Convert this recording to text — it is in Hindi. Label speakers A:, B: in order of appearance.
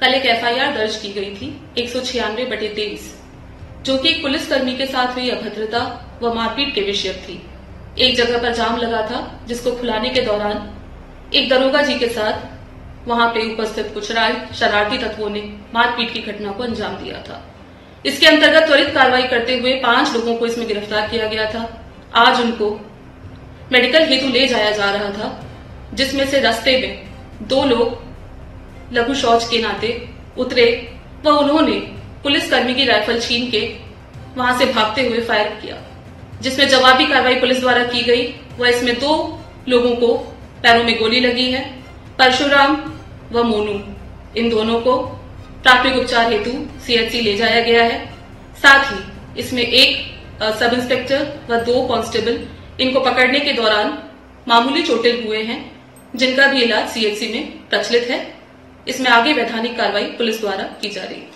A: कल एक एफआईआर दर्ज की गई थी, एक सौ छियानवे बटे तेईस, जो कि एक पुलिसकर्मी के साथ हुई अभद्रता व मारपीट के विषय थी। एक जगह पर जाम लगा था, जिसको खुलाने के दौरान एक दरोगा जी के साथ वहाँ पे उपस्थित कुछ शरारती तत्वों ने मारपीट की घटना को अंजाम दिया था। इसके अंतर्गत त्वरित कार्रवाई करते हुए पाँच लोगों को इसमें गिरफ़्तार किया गया था। आज उनको मेडिकल हेतु ले जाया जा रहा था, जिसमें से रास्ते में दो लोग लघु शौच के नाते उतरे व उन्होंने पुलिसकर्मी की राइफल छीन के वहाँ से भागते हुए फायर किया, जिसमें जवाबी कार्रवाई पुलिस द्वारा की गई। व इसमें दो लोगों को पैरों में गोली लगी है, परशुराम व मोनू। इन दोनों को प्राथमिक उपचार हेतु सीएचसी ले जाया गया है। साथ ही इसमें एक सब इंस्पेक्टर व दो कांस्टेबल इनको पकड़ने के दौरान मामूली चोटिल हुए हैं, जिनका भी इलाज सीएचसी में प्रचलित है। इसमें आगे वैधानिक कार्रवाई पुलिस द्वारा की जा रही है।